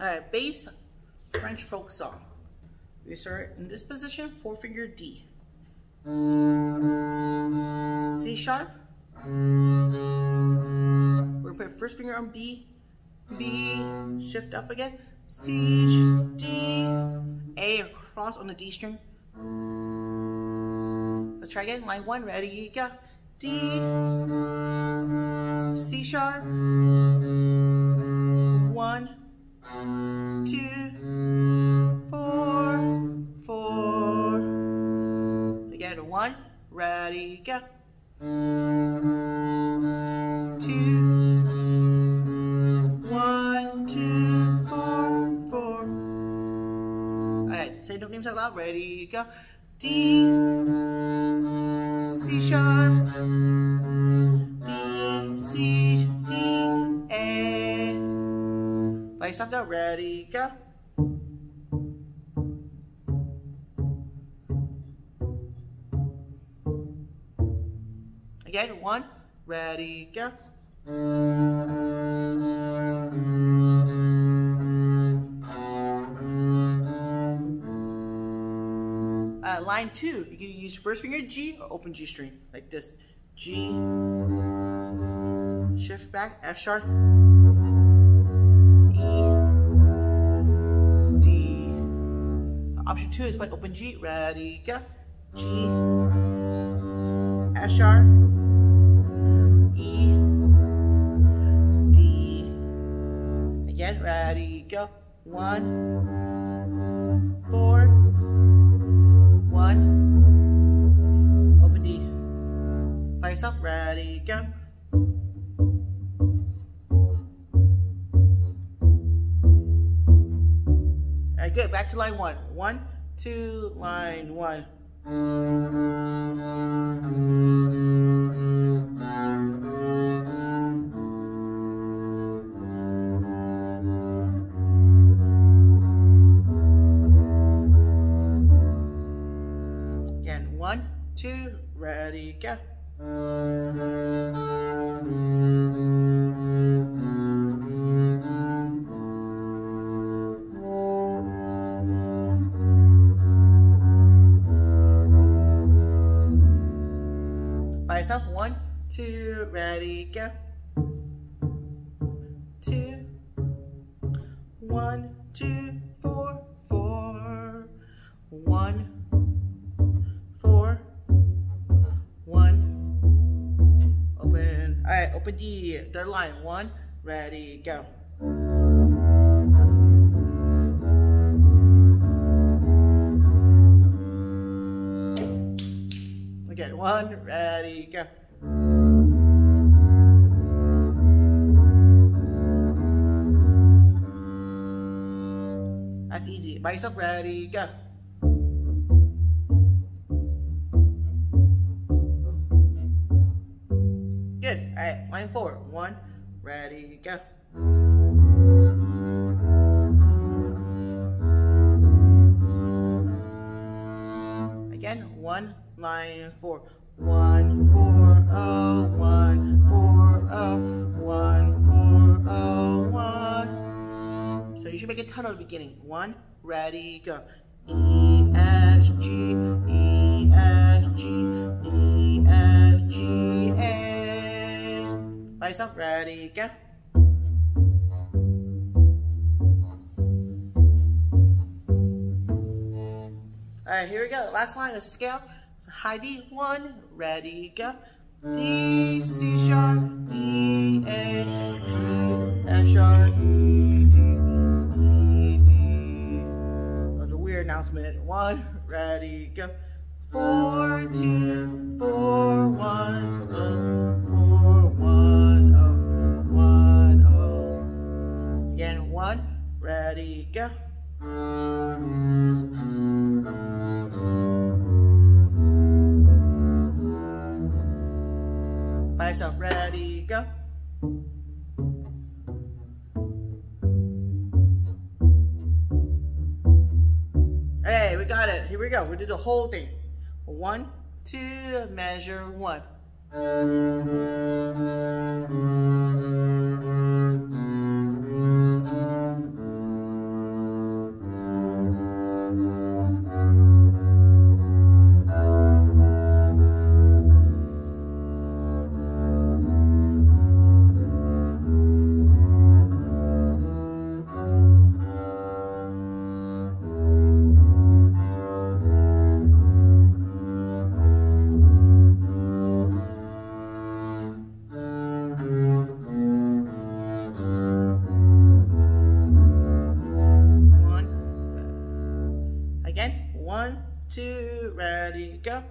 All right, bass French folk song. We start in this position, four finger D. C sharp. We're gonna put first finger on B, B, shift up again, C, D, A across on the D string. Let's try again, line one, ready, go. D, C sharp, one, ready, go. Two, one, two, four, four. All right, say names out loud. Ready, go. D, C sharp, B, C, D, A. By yourself now. Ready, go. Again, one, ready, go. Uh, line two, you can use first finger G or open G string, like this. G, shift back, F sharp, E, D. Option two is by open G, ready, go. G, F sharp, Again, ready, go. One, four, one, open D. By yourself, ready, go. All right, good. Back to line one. One, two, line one. One, two, ready, go. By yourself, one, two, ready, go. Two, one, two, open, D, third line, one, ready, go. Again, one, ready, go. That's easy. By yourself, ready, go. Right, line four. One, ready, go. Again, one, line four. One, four, oh, one, four, oh, one, four, oh, one. So you should make a ton at the beginning. One, ready, go. E, S, G, E, S, G, E, S, G, By yourself, ready, go. All right, here we go. Last line is scale. High D, one, ready, go. D, C sharp, E, A, G, F sharp, E, D, E, D. That was a weird announcement. One, ready, go. Four, two, four, one, oh, four, yourself, ready, go. Hey, we got it. Here we go. We did the whole thing. One, two, measure one. two, ready, go.